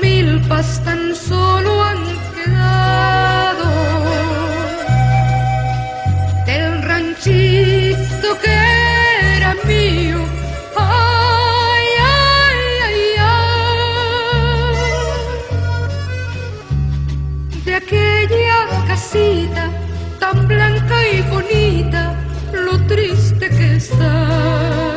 milpas tan solo han quedado del ranchito que era mío. Ay, ay, ay, ay. De aquella casita tan blanca y bonita, lo triste que está.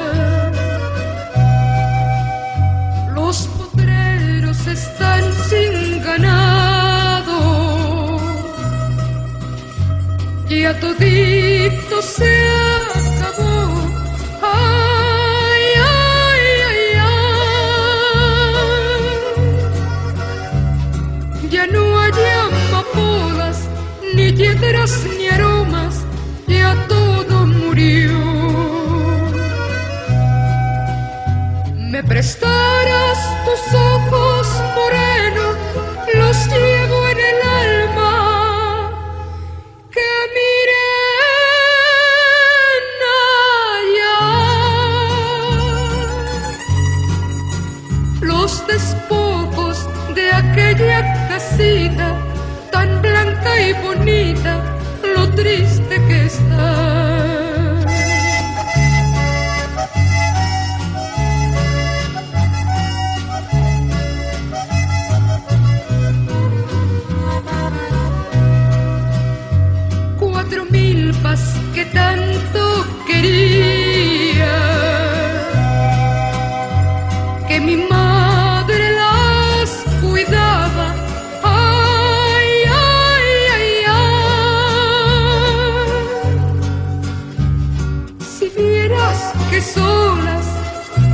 Ya todito se acabó. Ay, ay, ay, ay. Ya no hay amapolas, ni piedras, ni aromas, ya todo murió. Me prestarás los despojos de aquella casita tan blanca y bonita, lo triste que está. cuatro milpas que tanto quería que solas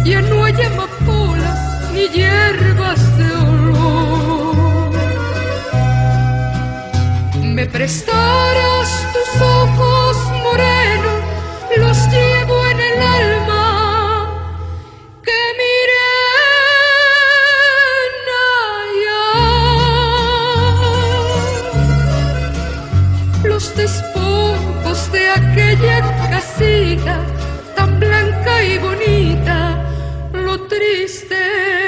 ya no hay amapolas ni hierbas de olor. Me prestarás tus ojos morenos, los llevo en el alma, que miren allá. Los despojos de aquella casita bonita, lo triste